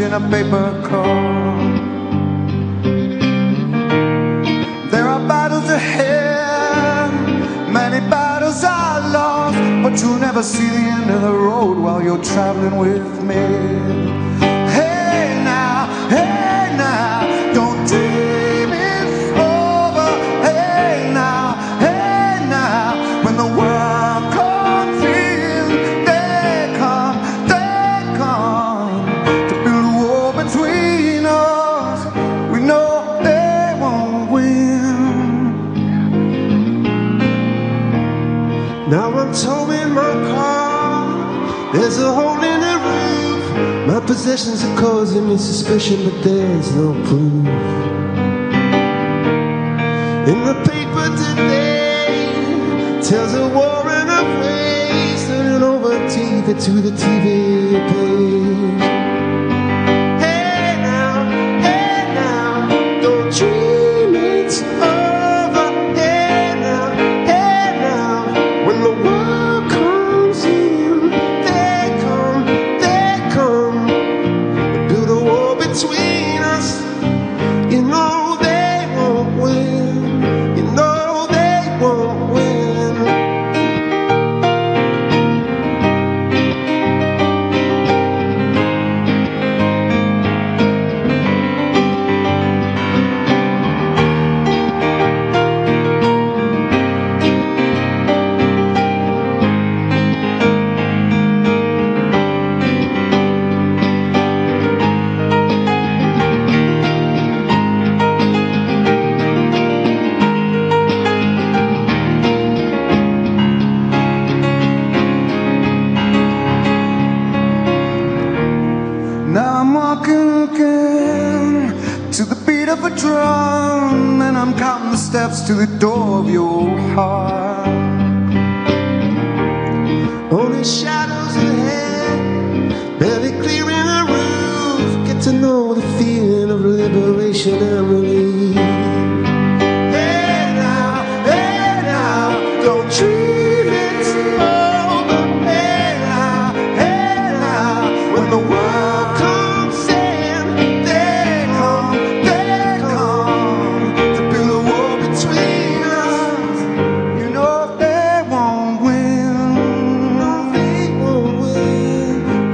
in a paper car. There are battles ahead, many battles are lost, but you'll never see the end of the road while you're traveling with me. There's a hole in the roof. My possessions are causing me suspicion, but there's no proof. In the paper today tells a war and a race, turning over TV to the TV page. Drum, and I'm counting the steps to the door of your heart. Only shadows ahead, barely clearing the roof. Get to know the feeling of liberation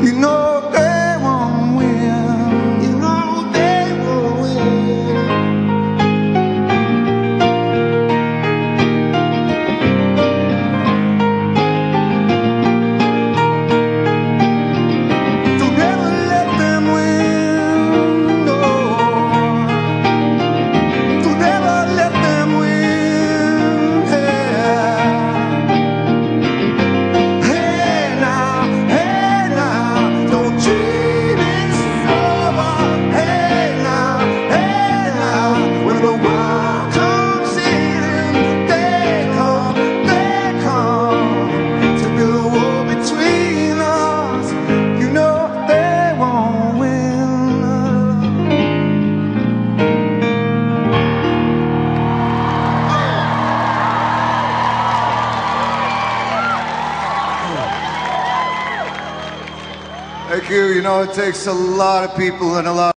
You know you. You know, it takes a lot of people and a lot.